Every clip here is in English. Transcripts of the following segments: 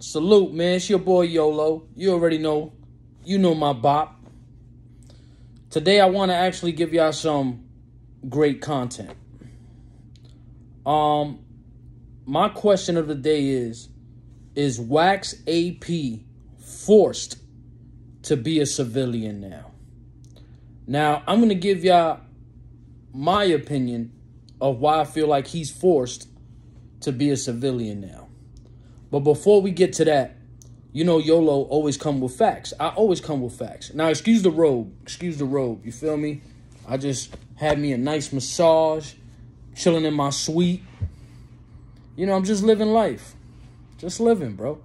Salute, man. It's your boy YOLO. You already know. You know my bop. Today I want to actually give y'all some great content. Um my question of the day is is Wax AP forced to be a civilian now? Now, I'm going to give y'all my opinion of why I feel like he's forced to be a civilian now. But before we get to that, you know YOLO always come with facts. I always come with facts. Now, excuse the robe. Excuse the robe. You feel me? I just had me a nice massage, chilling in my suite. You know, I'm just living life. Just living, bro.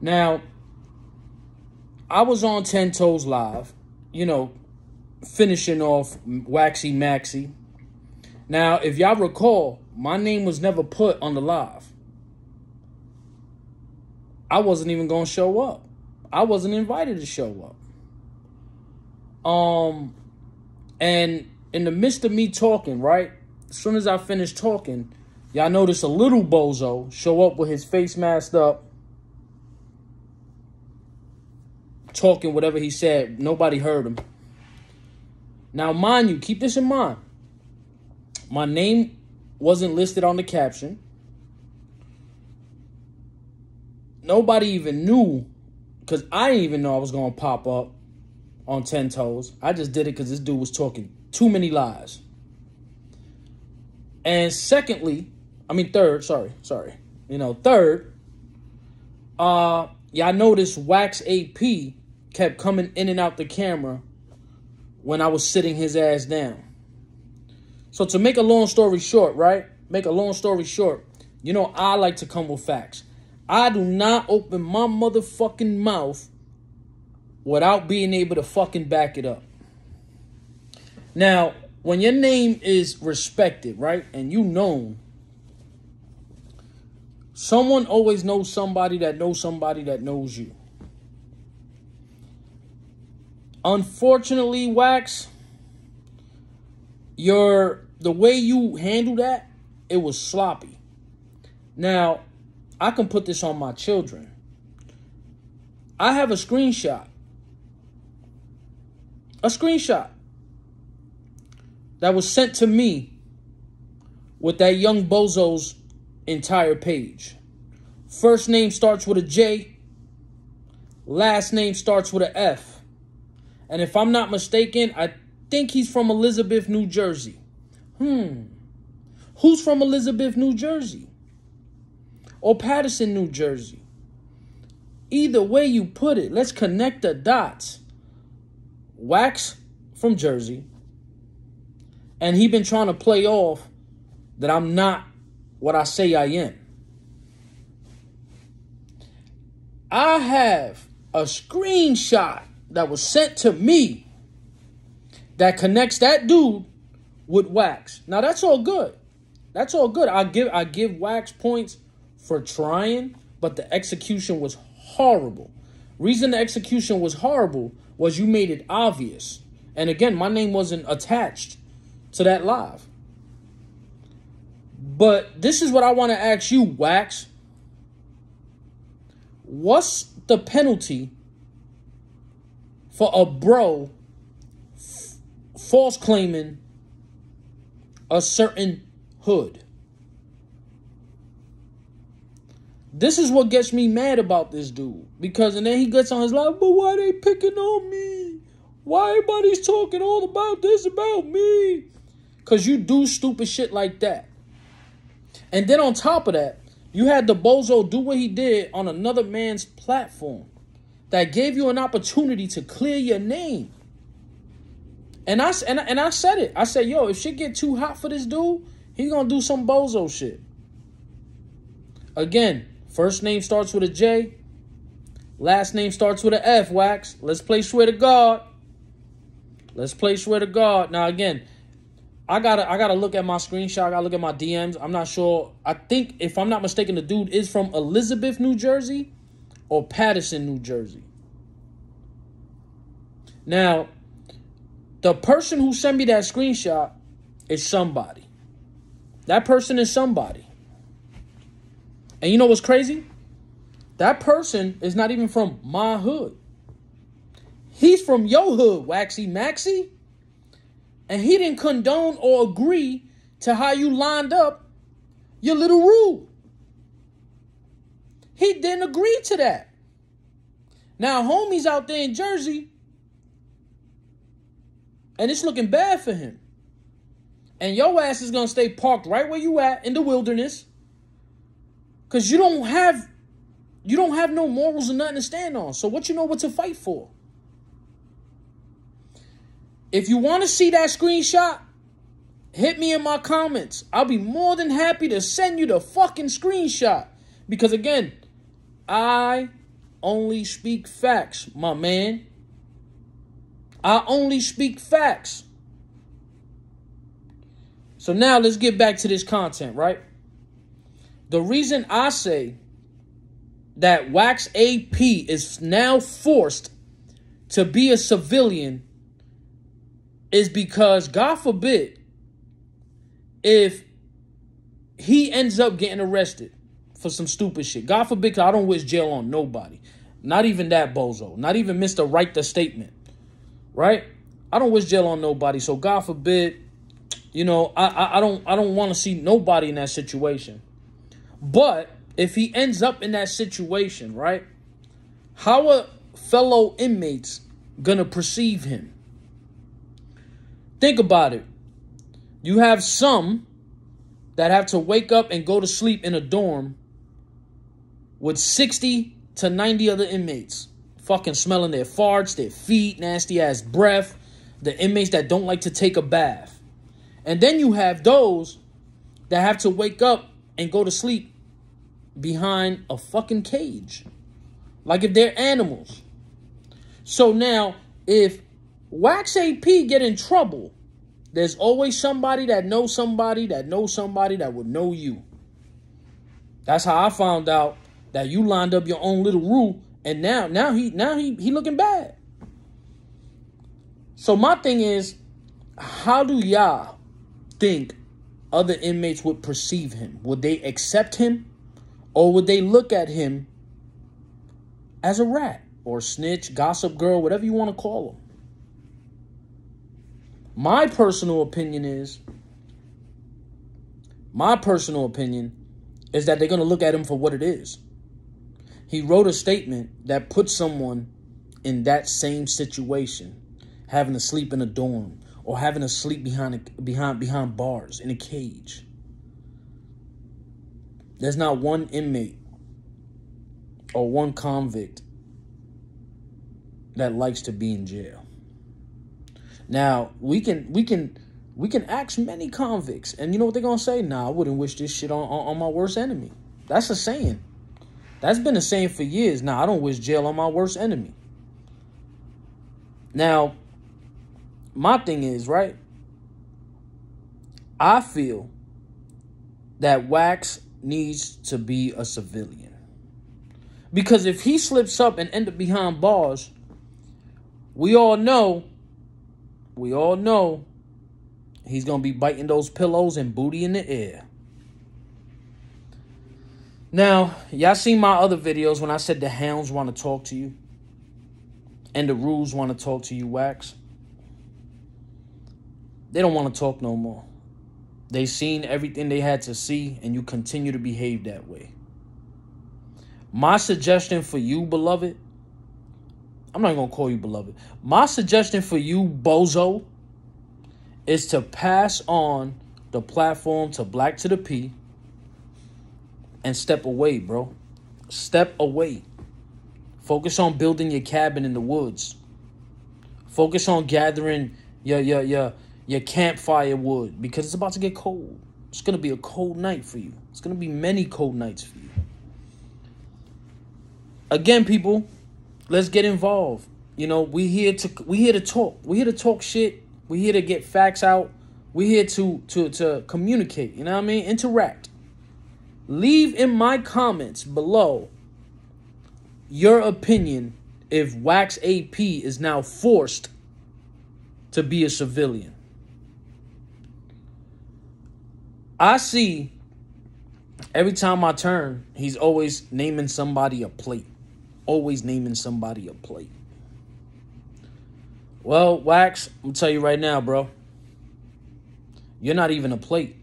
Now, I was on 10 Toes Live, you know, finishing off Waxy Maxi. Now, if y'all recall, my name was never put on the live. I wasn't even going to show up. I wasn't invited to show up. Um, and in the midst of me talking, right? As soon as I finished talking, y'all notice a little bozo show up with his face masked up, talking whatever he said. Nobody heard him. Now, mind you, keep this in mind. My name wasn't listed on the caption. Nobody even knew because I didn't even know I was going to pop up on 10 toes. I just did it because this dude was talking too many lies. And secondly, I mean, third, sorry, sorry. You know, third, uh, yeah, I noticed Wax AP kept coming in and out the camera when I was sitting his ass down. So to make a long story short, right? Make a long story short, you know, I like to come with facts. I do not open my motherfucking mouth without being able to fucking back it up. Now, when your name is respected, right, and you known, someone always knows somebody that knows somebody that knows you. Unfortunately, Wax, your the way you handle that, it was sloppy. Now, I can put this on my children. I have a screenshot. A screenshot that was sent to me with that young bozo's entire page. First name starts with a J. Last name starts with a F. And if I'm not mistaken, I think he's from Elizabeth, New Jersey. Hmm. Who's from Elizabeth, New Jersey? Or Paterson, New Jersey? Either way you put it, let's connect the dots. Wax from Jersey. And he been trying to play off that I'm not what I say I am. I have a screenshot that was sent to me that connects that dude with Wax. Now that's all good. That's all good. I give I give Wax points for trying, but the execution was horrible. Reason the execution was horrible was you made it obvious. And again, my name wasn't attached to that live. But this is what I want to ask you, Wax. What's the penalty for a bro false claiming a certain hood? This is what gets me mad about this dude. Because and then he gets on his live, but why they picking on me? Why everybody's talking all about this about me? Cause you do stupid shit like that. And then on top of that, you had the bozo do what he did on another man's platform that gave you an opportunity to clear your name. And I and, and I said it. I said, "Yo, if shit get too hot for this dude, he gonna do some bozo shit." Again, first name starts with a J, last name starts with a F. Wax. Let's play swear to God. Let's play swear to God. Now again, I gotta I gotta look at my screenshot. I gotta look at my DMs. I'm not sure. I think if I'm not mistaken, the dude is from Elizabeth, New Jersey, or Paterson, New Jersey. Now, the person who sent me that screenshot is somebody. That person is somebody. And you know what's crazy? that person is not even from my hood. He's from your hood, Waxy Maxie. And he didn't condone or agree to how you lined up your little rule. He didn't agree to that. Now, homies out there in Jersey, and it's looking bad for him. And your ass is gonna stay parked right where you at in the wilderness. Cause you don't have you don't have no morals or nothing to stand on. So what you know what to fight for? If you want to see that screenshot, hit me in my comments. I'll be more than happy to send you the fucking screenshot. Because again, I only speak facts, my man. I only speak facts. So now let's get back to this content, right? The reason I say that Wax AP is now forced to be a civilian is because, God forbid, if he ends up getting arrested for some stupid shit, God forbid, I don't wish jail on nobody. Not even that bozo. Not even Mr. Write the Statement. Right? I don't wish jail on nobody. So God forbid, you know, I I, I don't I don't want to see nobody in that situation. But if he ends up in that situation, right? How are fellow inmates gonna perceive him? Think about it. You have some that have to wake up and go to sleep in a dorm with 60 to 90 other inmates, fucking smelling their farts, their feet, nasty ass breath, the inmates that don't like to take a bath. And then you have those that have to wake up and go to sleep behind a fucking cage. Like if they're animals. So now, if Wax AP get in trouble, there's always somebody that knows somebody that knows somebody that would know you. That's how I found out that you lined up your own little rule, and now now he now he he looking bad. So my thing is, how do y'all think other inmates would perceive him? Would they accept him? Or would they look at him as a rat or snitch, gossip girl, whatever you want to call him? My personal opinion is, my personal opinion is that they're going to look at him for what it is. He wrote a statement that put someone in that same situation, having to sleep in a dorm or having to sleep behind behind behind bars in a cage. There's not one inmate or one convict that likes to be in jail. Now, we can we can we can ask many convicts, and you know what they're gonna say? Nah, I wouldn't wish this shit on, on, on my worst enemy. That's a saying. That's been a saying for years. Now, I don't wish jail on my worst enemy. Now, my thing is, right? I feel that Wax needs to be a civilian. Because if he slips up and end up behind bars, we all know, we all know he's going to be biting those pillows and booty in the air. Now, y'all seen my other videos when I said the hounds want to talk to you and the rules want to talk to you, Wax. They don't want to talk no more. They seen everything they had to see, and you continue to behave that way. My suggestion for you, beloved, I'm not gonna call you beloved. My suggestion for you, bozo, is to pass on the platform to Black to the P and step away, bro. Step away. Focus on building your cabin in the woods. Focus on gathering your your your your campfire wood because it's about to get cold. It's going to be a cold night for you. It's going to be many cold nights for you. Again, people, let's get involved. You know, we here to we here to talk. We here to talk shit. We here to get facts out. We here to to to communicate, you know what I mean? Interact. Leave in my comments below your opinion if Wax AP is now forced to be a civilian. I see every time I turn, he's always naming somebody a plate. Always naming somebody a plate. Well, Wax, I'm tell you right now, bro. You're not even a plate.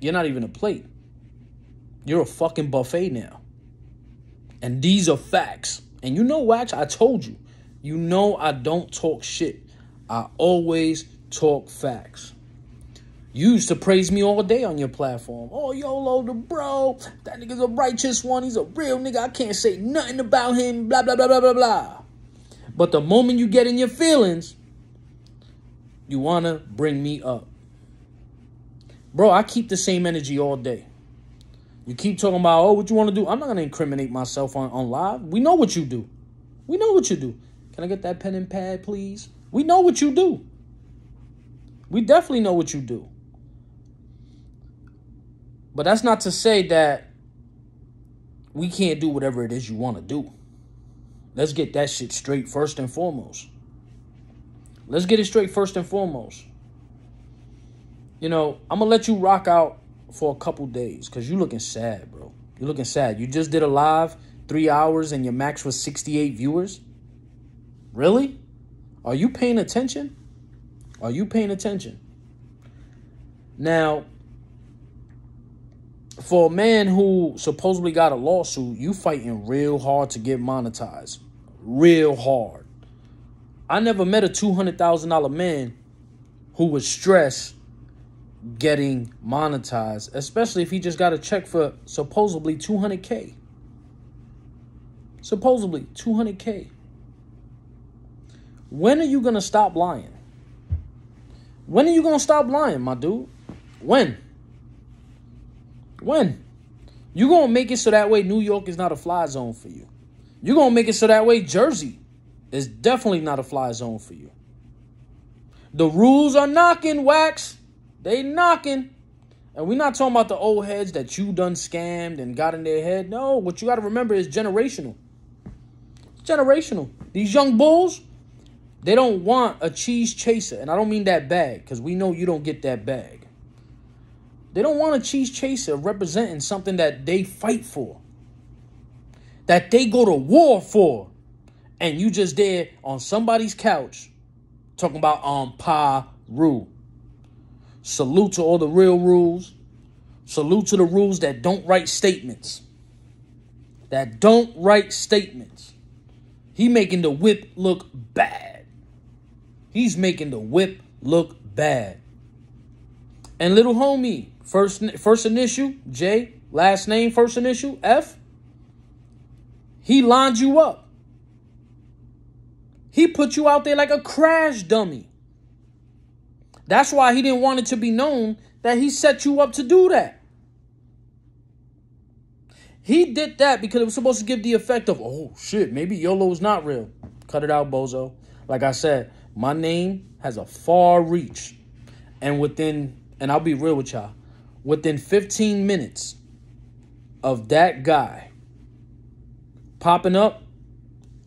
You're not even a plate. You're a fucking buffet now. And these are facts. And you know, Wax, I told you. You know I don't talk shit. I always talk facts. You used to praise me all day on your platform. Oh, YOLO the bro. That nigga's a righteous one. He's a real nigga. I can't say nothing about him. Blah, blah, blah, blah, blah, blah. But the moment you get in your feelings, you want to bring me up. Bro, I keep the same energy all day. You keep talking about, oh, what you want to do? I'm not going to incriminate myself on, on live. We know what you do. We know what you do. Can I get that pen and pad, please? We know what you do. We definitely know what you do. But that's not to say that we can't do whatever it is you want to do. Let's get that shit straight first and foremost. Let's get it straight first and foremost. You know, I'm gonna let you rock out for a couple days because you're looking sad, bro. You're looking sad. You just did a live three hours and your max was 68 viewers. Really? Are you paying attention? Are you paying attention? Now, for a man who supposedly got a lawsuit, you fighting real hard to get monetized. Real hard. I never met a $200,000 man who was stressed getting monetized, especially if he just got a check for supposedly 200K. Supposedly 200K. When are you going to stop lying? When are you going to stop lying, my dude? When? When? you going to make it so that way New York is not a fly zone for you. You're going to make it so that way Jersey is definitely not a fly zone for you. The rules are knocking, Wax. They knocking. And we're not talking about the old heads that you done scammed and got in their head. No, what you got to remember is generational. It's generational. These young bulls, they don't want a cheese chaser. And I don't mean that bag because we know you don't get that bag. They don't want a cheese chaser representing something that they fight for, that they go to war for. And you just there on somebody's couch talking about um Pa Rule. Salute to all the real rules. Salute to the rules that don't write statements. That don't write statements. He making the whip look bad. He's making the whip look bad. And little homie, first first initial J, last name first initial F. He lined you up. He put you out there like a crash dummy. That's why he didn't want it to be known that he set you up to do that. He did that because it was supposed to give the effect of, oh shit, maybe YOLO's not real. Cut it out, bozo. Like I said, my name has a far reach. And within, and I'll be real with y'all, within 15 minutes of that guy popping up,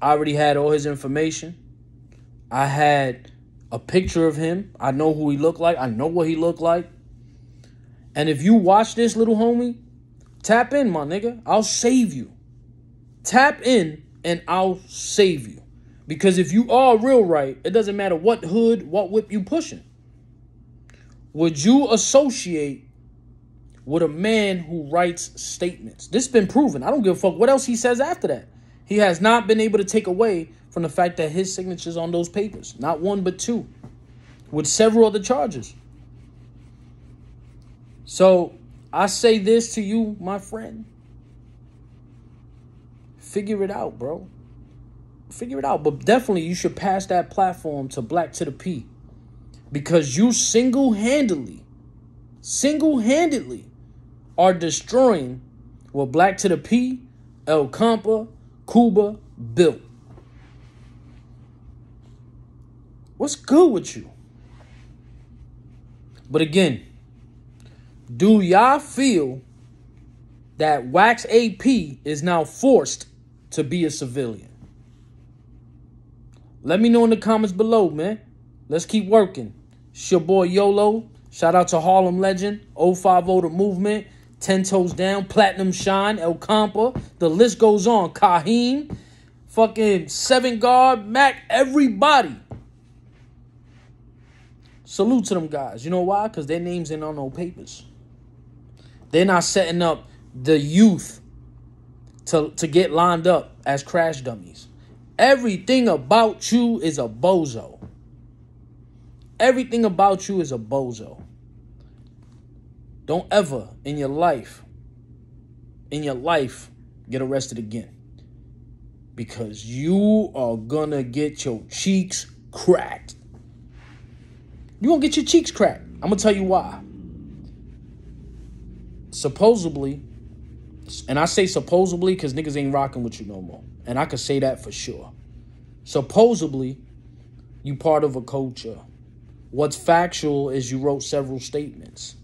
I already had all his information. I had a picture of him. I know who he looked like. I know what he looked like. And if you watch this little homie, tap in, my nigga. I'll save you. Tap in and I'll save you. Because if you are real right, it doesn't matter what hood, what whip you pushing. Would you associate with a man who writes statements? This has been proven. I don't give a fuck what else he says after that. He has not been able to take away from the fact that his signature's on those papers. Not one, but two. With several other charges. So I say this to you, my friend. Figure it out, bro figure it out. But definitely you should pass that platform to Black to the P. Because you single-handedly, single-handedly are destroying what Black to the P, El Compa, Cuba built. What's good with you? But again, do y'all feel that Wax AP is now forced to be a civilian? Let me know in the comments below, man. Let's keep working. It's your boy YOLO. Shout out to Harlem Legend, 050 The Movement, Ten Toes Down, Platinum Shine, El Compa. The list goes on. Kaheem, fucking Seven Guard, Mac, everybody. Salute to them guys. You know why? Because their names ain't on no papers. They're not setting up the youth to, to get lined up as crash dummies. Everything about you is a bozo. Everything about you is a bozo. Don't ever in your life, in your life, get arrested again. Because you are gonna get your cheeks cracked. you gonna get your cheeks cracked. I'm gonna tell you why. Supposedly, and I say supposedly because niggas ain't rocking with you no more. And I can say that for sure. Supposedly, you part of a culture. What's factual is you wrote several statements.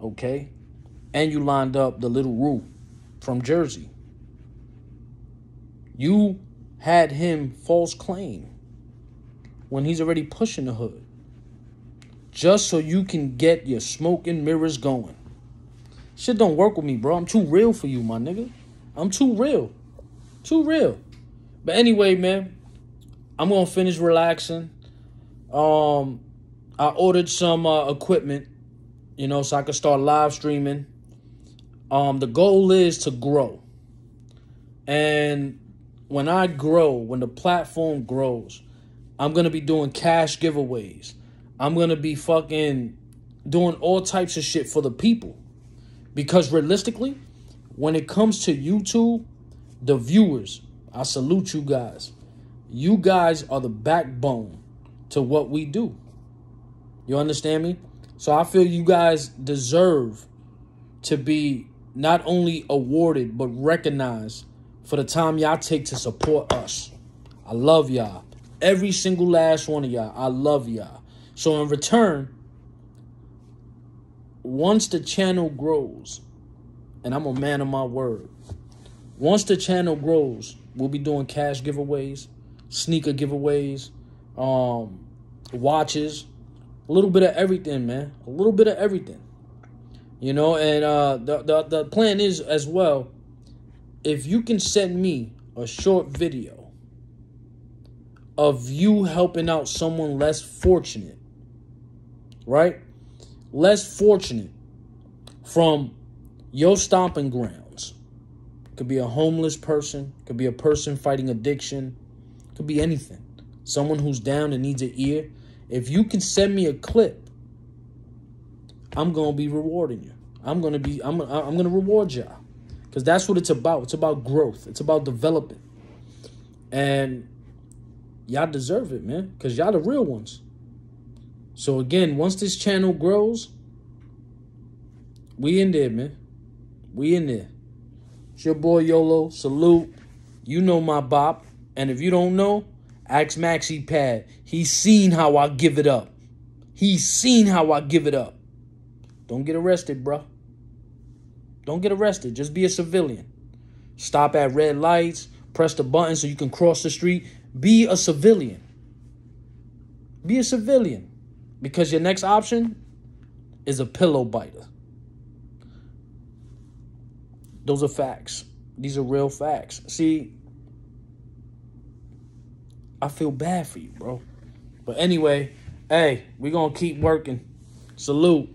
Okay? And you lined up the little Rue from Jersey. You had him false claim when he's already pushing the hood. Just so you can get your smoke and mirrors going. Shit don't work with me, bro. I'm too real for you, my nigga. I'm too real. Too real. But anyway, man, I'm gonna finish relaxing. Um, I ordered some uh, equipment, you know, so I can start live streaming. Um, the goal is to grow, and when I grow, when the platform grows, I'm gonna be doing cash giveaways. I'm gonna be fucking doing all types of shit for the people, because realistically, when it comes to YouTube, the viewers, I salute you guys. You guys are the backbone to what we do. You understand me? So I feel you guys deserve to be not only awarded but recognized for the time y'all take to support us. I love y'all. Every single last one of y'all. I love y'all. So in return, once the channel grows, and I'm a man of my word, once the channel grows, we'll be doing cash giveaways, sneaker giveaways, um, watches, a little bit of everything, man. A little bit of everything. You know, and uh, the, the, the plan is as well, if you can send me a short video of you helping out someone less fortunate, right? Less fortunate from your stomping grounds. Could be a homeless person, could be a person fighting addiction, could be anything. Someone who's down and needs an ear. If you can send me a clip, I'm gonna be rewarding you. I'm gonna be I'm I'm gonna reward y'all because that's what it's about. It's about growth. It's about developing, and y'all deserve it, man. Because y'all the real ones. So again, once this channel grows, we in there, man. We in there. It's your boy YOLO. Salute. You know my bop. And if you don't know, Ask Maxi Pad. He's seen how I give it up. He's seen how I give it up. Don't get arrested, bro. Don't get arrested. Just be a civilian. Stop at red lights. Press the button so you can cross the street. Be a civilian. Be a civilian. Because your next option is a pillow biter. Those are facts. These are real facts. See, I feel bad for you, bro. But anyway, hey, we gonna keep working. Salute.